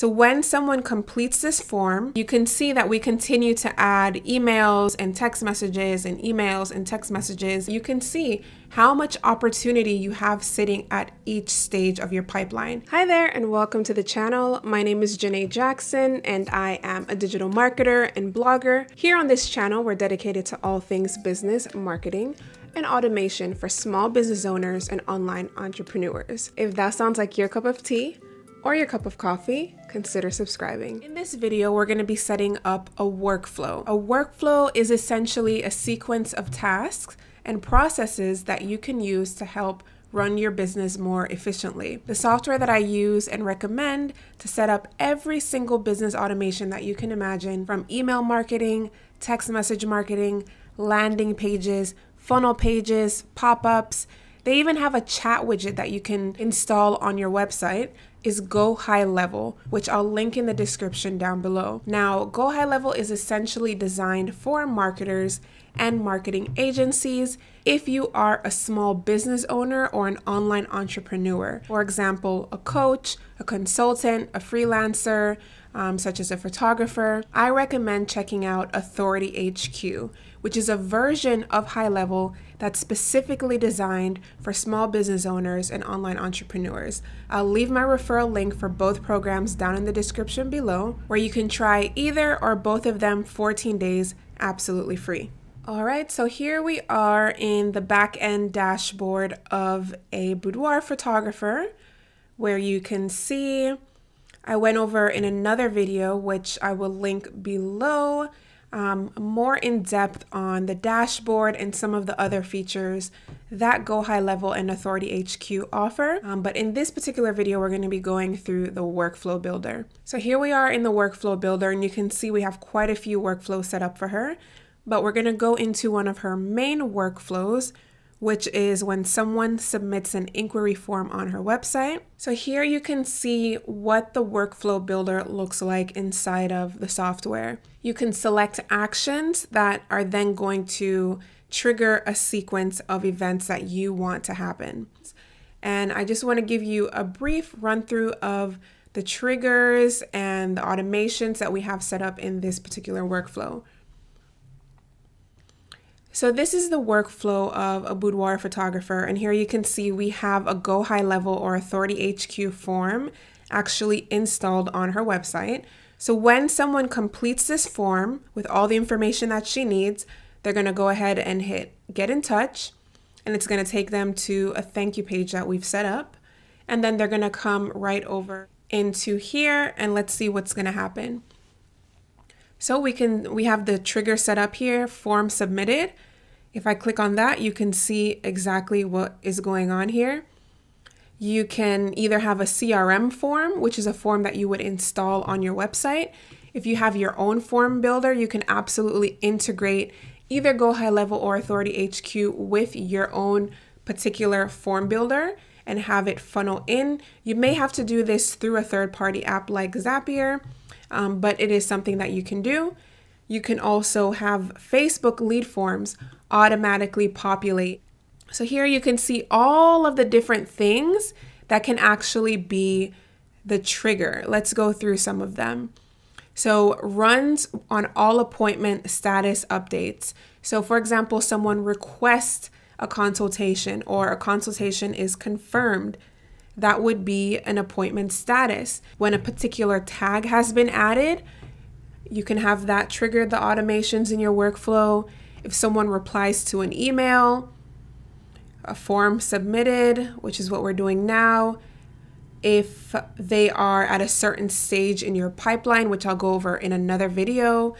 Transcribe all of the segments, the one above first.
So when someone completes this form, you can see that we continue to add emails and text messages and emails and text messages. You can see how much opportunity you have sitting at each stage of your pipeline. Hi there and welcome to the channel. My name is Janae Jackson and I am a digital marketer and blogger. Here on this channel, we're dedicated to all things business, marketing, and automation for small business owners and online entrepreneurs. If that sounds like your cup of tea, or your cup of coffee, consider subscribing. In this video, we're going to be setting up a workflow. A workflow is essentially a sequence of tasks and processes that you can use to help run your business more efficiently. The software that I use and recommend to set up every single business automation that you can imagine from email marketing, text message marketing, landing pages, funnel pages, pop ups. They even have a chat widget that you can install on your website is Go High Level, which I'll link in the description down below. Now, Go High Level is essentially designed for marketers and marketing agencies if you are a small business owner or an online entrepreneur. For example, a coach, a consultant, a freelancer, um, such as a photographer. I recommend checking out Authority HQ, which is a version of High Level that's specifically designed for small business owners and online entrepreneurs. I'll leave my referral link for both programs down in the description below, where you can try either or both of them 14 days absolutely free. All right, so here we are in the back end dashboard of a boudoir photographer where you can see I went over in another video, which I will link below, um, more in depth on the dashboard and some of the other features that Go High Level and Authority HQ offer. Um, but in this particular video, we're going to be going through the workflow builder. So here we are in the workflow builder, and you can see we have quite a few workflows set up for her. But we're going to go into one of her main workflows, which is when someone submits an inquiry form on her website. So here you can see what the workflow builder looks like inside of the software. You can select actions that are then going to trigger a sequence of events that you want to happen. And I just want to give you a brief run through of the triggers and the automations that we have set up in this particular workflow. So this is the workflow of a boudoir photographer. And here you can see we have a Go High Level or Authority HQ form actually installed on her website. So when someone completes this form with all the information that she needs, they're going to go ahead and hit get in touch. And it's going to take them to a thank you page that we've set up. And then they're going to come right over into here and let's see what's going to happen. So we can we have the trigger set up here, form submitted. If I click on that, you can see exactly what is going on here. You can either have a CRM form, which is a form that you would install on your website. If you have your own form builder, you can absolutely integrate either Go High Level or Authority HQ with your own particular form builder and have it funnel in. You may have to do this through a third party app like Zapier um, but it is something that you can do. You can also have Facebook lead forms automatically populate. So here you can see all of the different things that can actually be the trigger. Let's go through some of them. So runs on all appointment status updates. So for example, someone requests a consultation or a consultation is confirmed that would be an appointment status. When a particular tag has been added, you can have that trigger the automations in your workflow. If someone replies to an email, a form submitted, which is what we're doing now, if they are at a certain stage in your pipeline, which I'll go over in another video,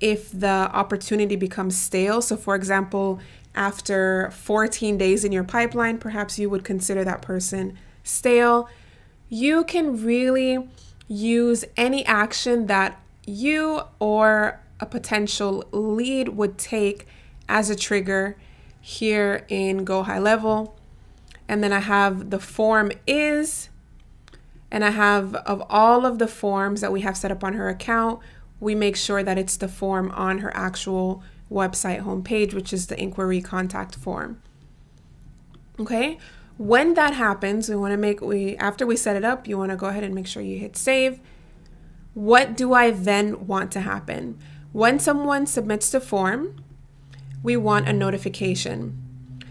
if the opportunity becomes stale. So, for example, after 14 days in your pipeline, perhaps you would consider that person stale, you can really use any action that you or a potential lead would take as a trigger here in Go High Level. And then I have the form is, and I have of all of the forms that we have set up on her account, we make sure that it's the form on her actual website homepage, which is the inquiry contact form. Okay, when that happens, we want to make we after we set it up, you want to go ahead and make sure you hit save What do I then want to happen? When someone submits the form, we want a notification.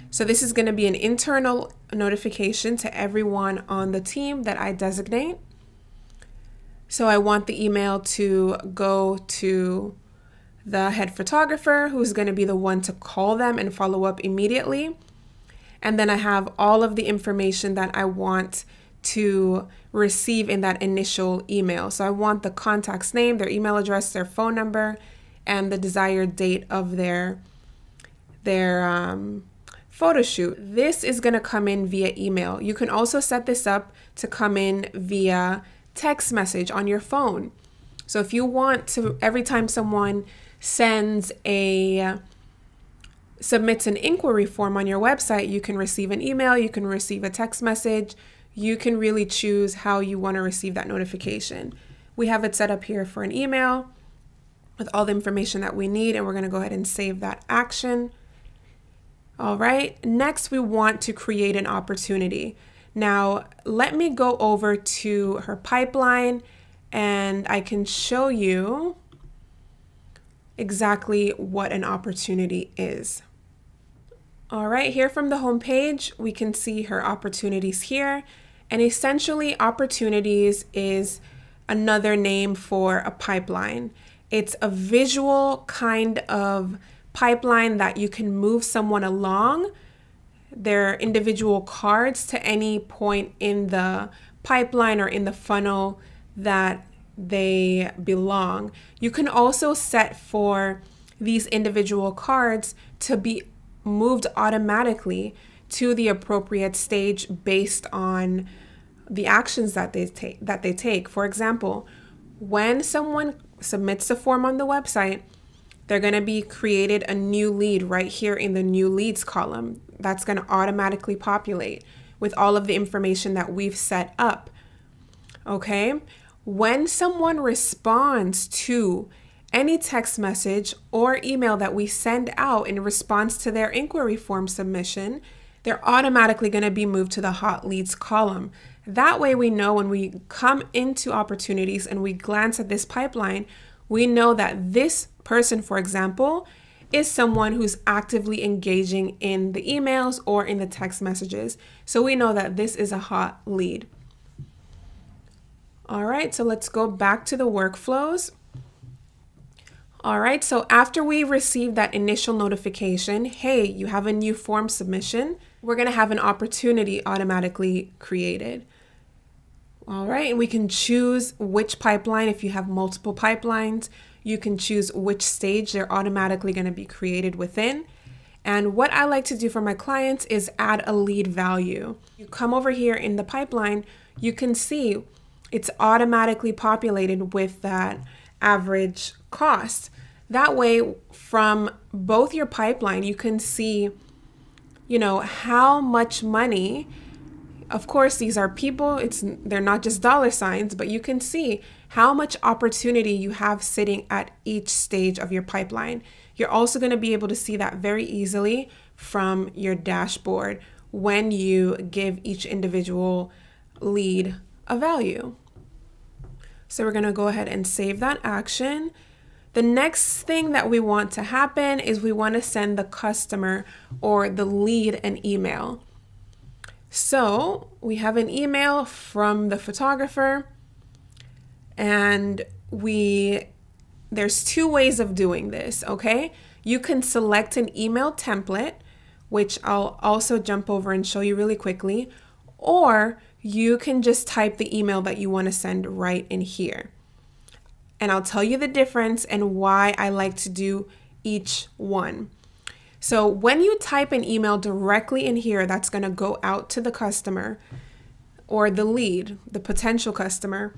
So this is going to be an internal notification to everyone on the team that I designate. So I want the email to go to the head photographer, who's going to be the one to call them and follow up immediately. And then I have all of the information that I want to receive in that initial email. So I want the contact's name, their email address, their phone number, and the desired date of their their um, photo shoot. This is going to come in via email. You can also set this up to come in via text message on your phone. So if you want to, every time someone sends a submits an inquiry form on your website, you can receive an email, you can receive a text message. You can really choose how you want to receive that notification. We have it set up here for an email with all the information that we need, and we're going to go ahead and save that action. All right, next we want to create an opportunity. Now, let me go over to her pipeline and I can show you exactly what an opportunity is. All right, here from the home page, we can see her opportunities here. And essentially, opportunities is another name for a pipeline. It's a visual kind of pipeline that you can move someone along their individual cards to any point in the pipeline or in the funnel that they belong. You can also set for these individual cards to be moved automatically to the appropriate stage based on the actions that they take that they take. For example, when someone submits a form on the website, they're going to be created a new lead right here in the new leads column. That's going to automatically populate with all of the information that we've set up. Okay? When someone responds to any text message or email that we send out in response to their inquiry form submission, they're automatically going to be moved to the hot leads column. That way, we know when we come into opportunities and we glance at this pipeline, we know that this person, for example, is someone who's actively engaging in the emails or in the text messages. So we know that this is a hot lead. All right, so let's go back to the workflows. All right, so after we receive that initial notification, hey, you have a new form submission, we're gonna have an opportunity automatically created. All right, and we can choose which pipeline if you have multiple pipelines. You can choose which stage they're automatically to be created within. And what I like to do for my clients is add a lead value. You come over here in the pipeline, you can see it's automatically populated with that average cost. That way, from both your pipeline, you can see, you know, how much money. Of course, these are people. It's they're not just dollar signs, but you can see how much opportunity you have sitting at each stage of your pipeline. You're also going to be able to see that very easily from your dashboard when you give each individual lead a value. So we're going to go ahead and save that action. The next thing that we want to happen is we want to send the customer or the lead an email. So we have an email from the photographer and we there's two ways of doing this, okay? You can select an email template, which I'll also jump over and show you really quickly, or you can just type the email that you want to send right in here. And I'll tell you the difference and why I like to do each one. So, when you type an email directly in here, that's going to go out to the customer or the lead, the potential customer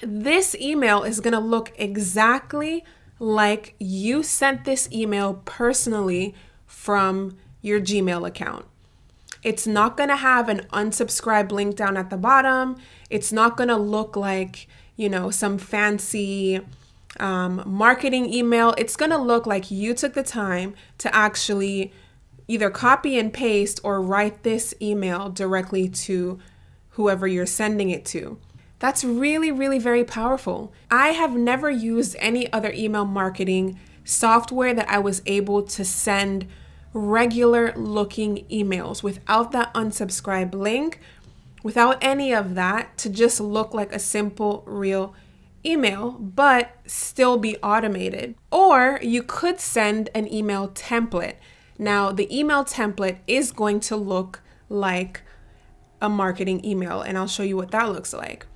this email is going to look exactly like you sent this email personally from your Gmail account. It's not going to have an unsubscribe link down at the bottom. It's not going to look like, you know, some fancy um, marketing email. It's going to look like you took the time to actually either copy and paste or write this email directly to whoever you're sending it to. That's really, really very powerful. I have never used any other email marketing software that I was able to send regular looking emails without that unsubscribe link, without any of that, to just look like a simple, real email, but still be automated. Or you could send an email template. Now, the email template is going to look like a marketing email, and I'll show you what that looks like.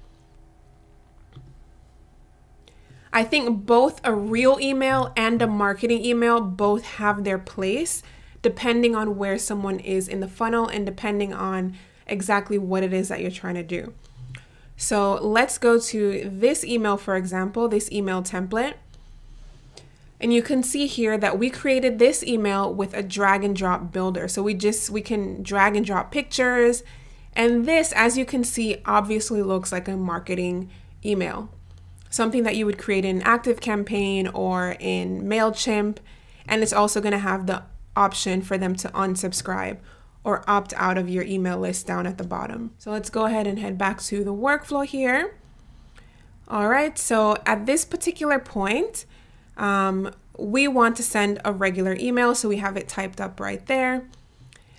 I think both a real email and a marketing email both have their place depending on where someone is in the funnel and depending on exactly what it is that you're trying to do. So let's go to this email, for example, this email template. And you can see here that we created this email with a drag and drop builder. So we just, we can drag and drop pictures. And this, as you can see, obviously looks like a marketing email something that you would create in ActiveCampaign or in MailChimp. And it's also going to have the option for them to unsubscribe or opt out of your email list down at the bottom. So let's go ahead and head back to the workflow here. All right, so at this particular point, um, we want to send a regular email, so we have it typed up right there.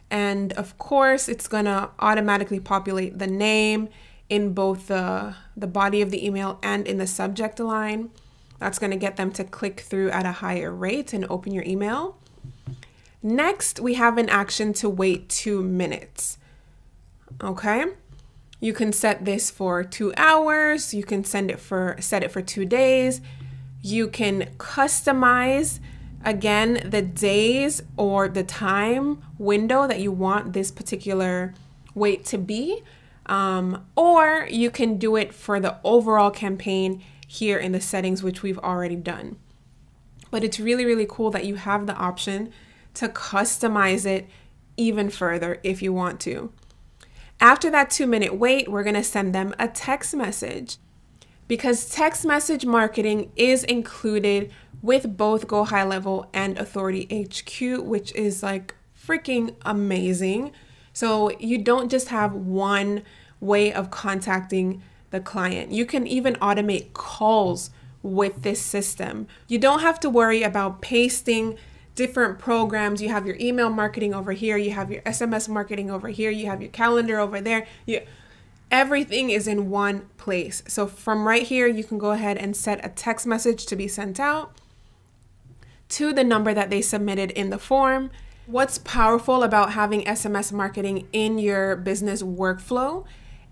And of course, it's gonna automatically populate the name in both the, the body of the email and in the subject line. That's going to get them to click through at a higher rate and open your email. Next, we have an action to wait two minutes. Okay. You can set this for two hours. You can send it for set it for two days. You can customize again the days or the time window that you want this particular wait to be. Um, or you can do it for the overall campaign here in the settings, which we've already done. But it's really, really cool that you have the option to customize it even further if you want to. After that two minute wait, we're to send them a text message because text message marketing is included with both Go High Level and Authority HQ, which is like freaking amazing. So you don't just have one way of contacting the client. You can even automate calls with this system. You don't have to worry about pasting different programs. You have your email marketing over here, you have your SMS marketing over here, you have your calendar over there. You everything is in one place. So from right here, you can go ahead and set a text message to be sent out to the number that they submitted in the form. What's powerful about having SMS marketing in your business workflow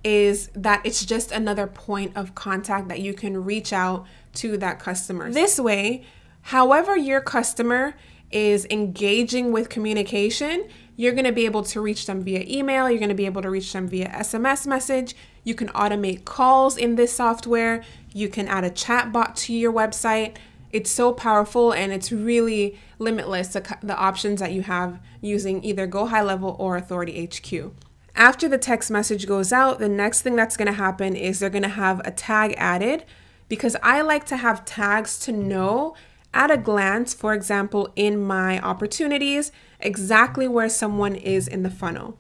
is that it's just another point of contact that you can reach out to that customer. This way, however, your customer is engaging with communication, you're going to be able to reach them via email, you're going to be able to reach them via SMS message. You can automate calls in this software, you can add a chat bot to your website. It's so powerful and it's really limitless the, the options that you have using either Go High Level or Authority HQ. After the text message goes out, the next thing that's going to happen is they're going to have a tag added because I like to have tags to know at a glance, for example, in my opportunities, exactly where someone is in the funnel.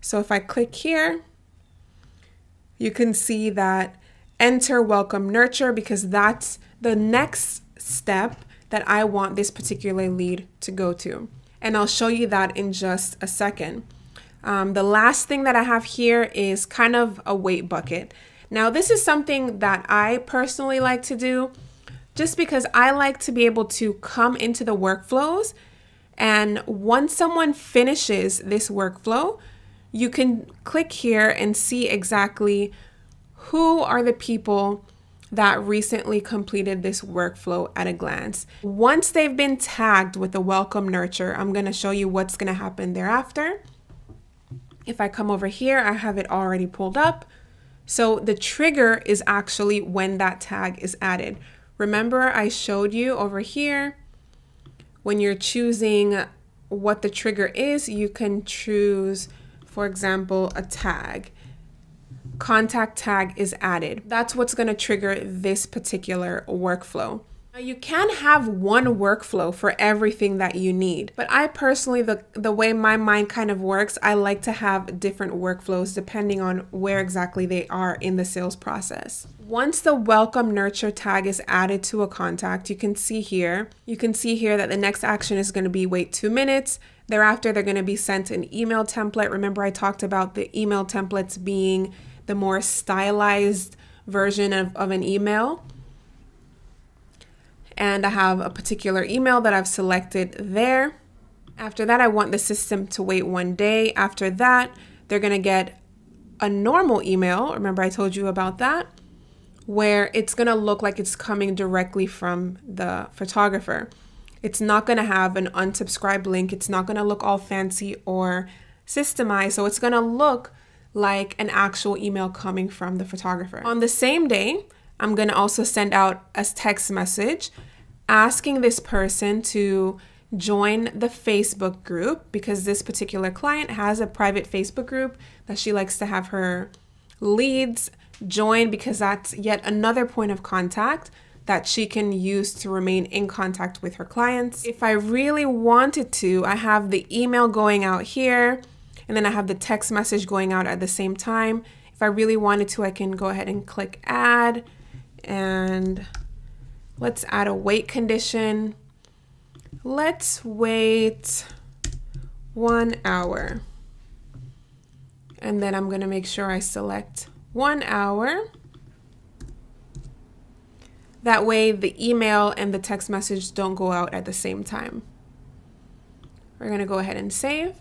So if I click here, you can see that enter, welcome, nurture, because that's the next step that I want this particular lead to go to. And I'll show you that in just a second. Um, the last thing that I have here is kind of a wait bucket. Now, this is something that I personally like to do just because I like to be able to come into the workflows. And once someone finishes this workflow, you can click here and see exactly who are the people that recently completed this workflow at a glance. Once they've been tagged with the welcome nurture, I'm going to show you what's going to happen thereafter. If I come over here, I have it already pulled up. So the trigger is actually when that tag is added. Remember I showed you over here, when you're choosing what the trigger is, you can choose, for example, a tag. Contact tag is added. That's what's gonna trigger this particular workflow. You can have one workflow for everything that you need, but I personally, the, the way my mind kind of works, I like to have different workflows depending on where exactly they are in the sales process. Once the welcome nurture tag is added to a contact, you can see here, you can see here that the next action is going to be wait two minutes. Thereafter, they're going to be sent an email template. Remember, I talked about the email templates being the more stylized version of, of an email and I have a particular email that I've selected there. After that, I want the system to wait one day. After that, they're to get a normal email. Remember, I told you about that, where it's to look like it's coming directly from the photographer. It's not to have an unsubscribe link. It's not to look all fancy or systemized. So it's to look like an actual email coming from the photographer. On the same day, I'm going to also send out a text message asking this person to join the Facebook group because this particular client has a private Facebook group that she likes to have her leads join because that's yet another point of contact that she can use to remain in contact with her clients. If I really wanted to, I have the email going out here and then I have the text message going out at the same time. If I really wanted to, I can go ahead and click add and let's add a wait condition. Let's wait one hour. And then I'm gonna make sure I select one hour. That way the email and the text message don't go out at the same time. We're gonna go ahead and save.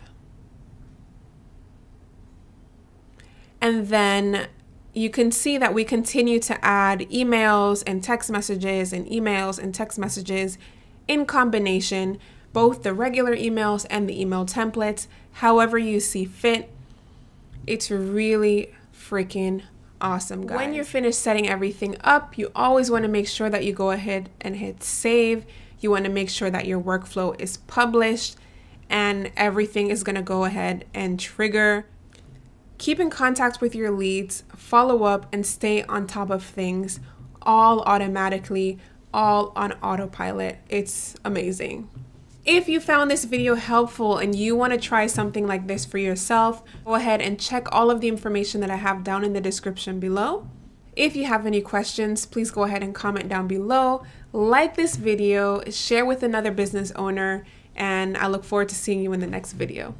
And then you can see that we continue to add emails and text messages and emails and text messages in combination, both the regular emails and the email templates, however you see fit. It's really freaking awesome, guys. When you're finished setting everything up, you always want to make sure that you go ahead and hit save. You want to make sure that your workflow is published and everything is going to go ahead and trigger Keep in contact with your leads, follow up, and stay on top of things all automatically, all on autopilot. It's amazing. If you found this video helpful and you want to try something like this for yourself, go ahead and check all of the information that I have down in the description below. If you have any questions, please go ahead and comment down below. Like this video, share with another business owner, and I look forward to seeing you in the next video.